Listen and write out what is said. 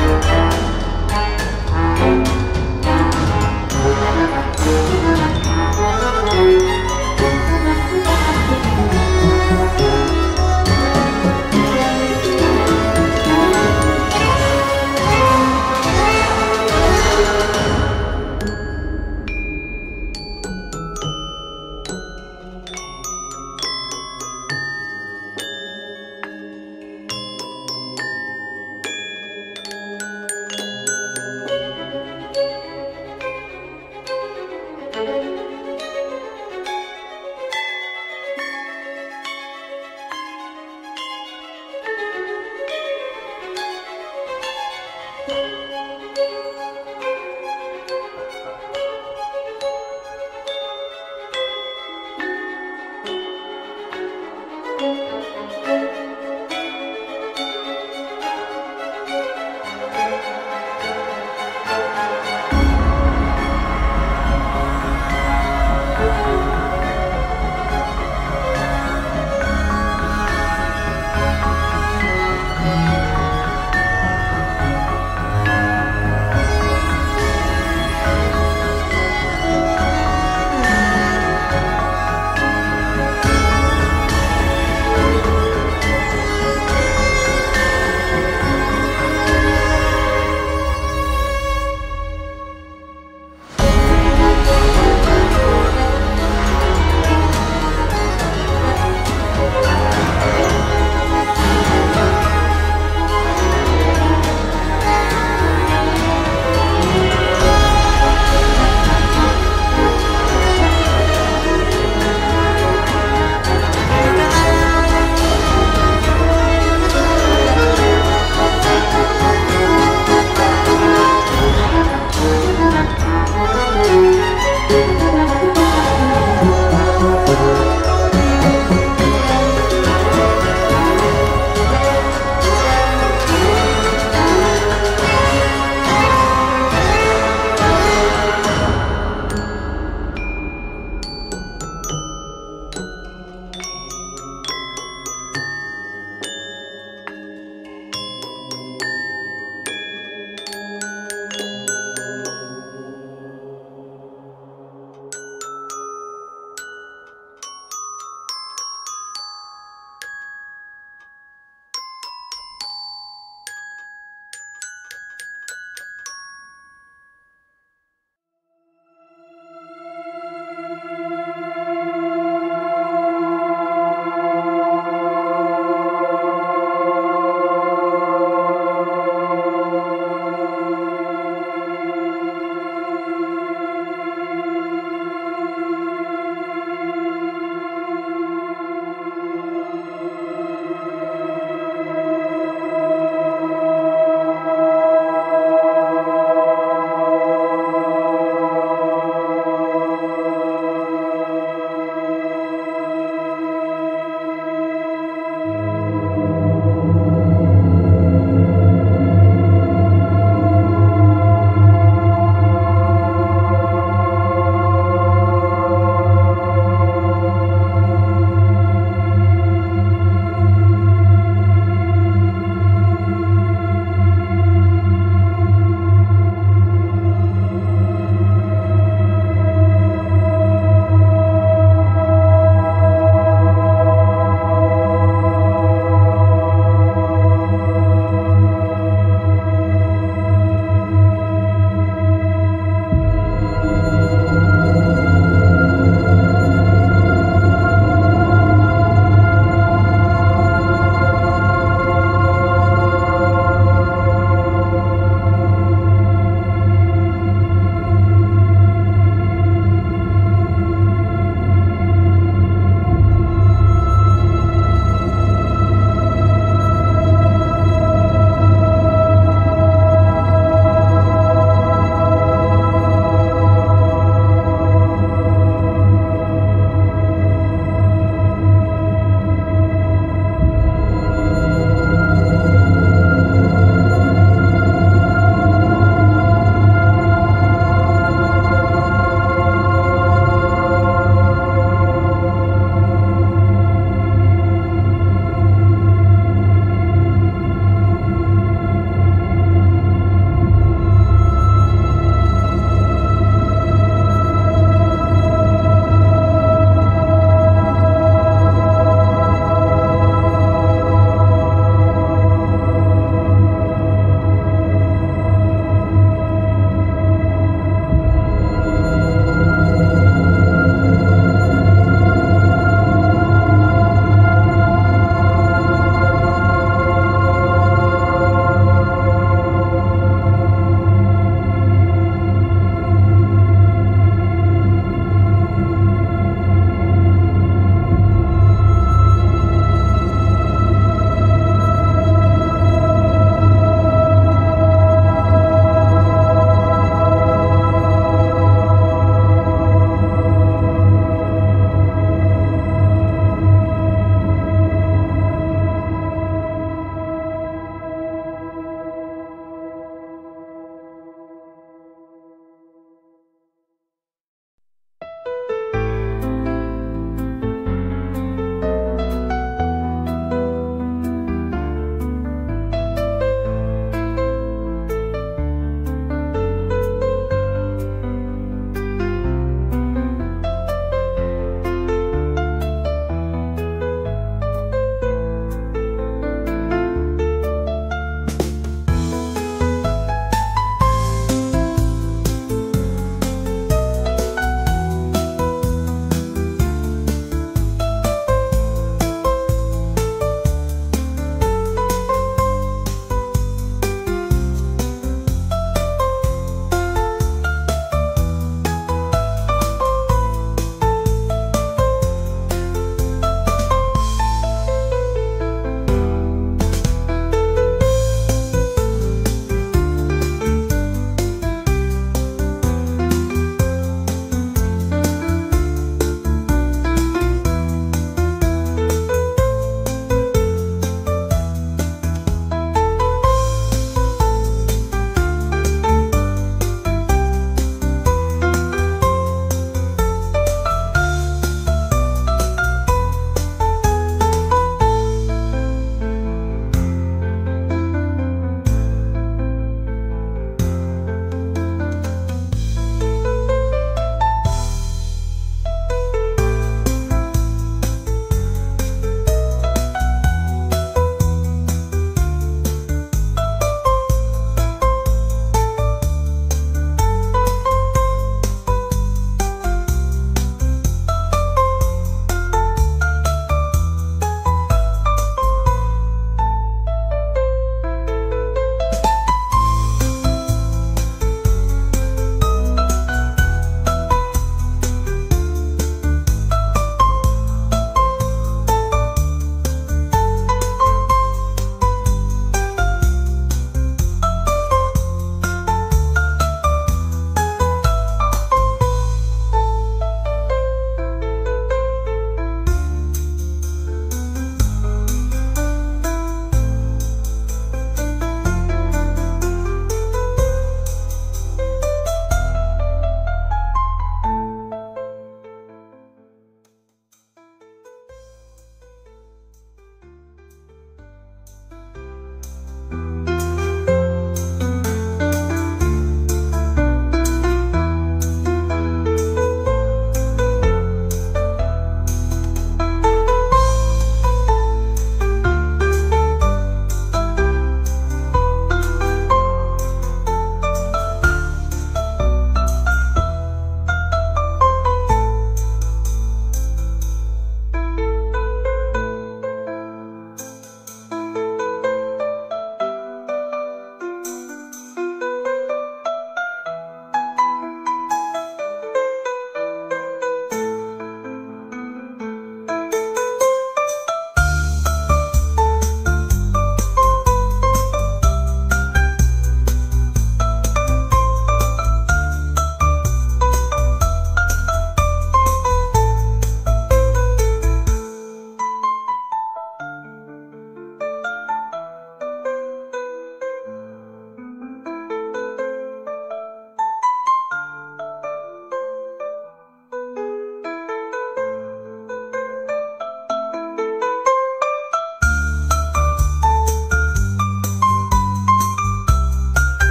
Música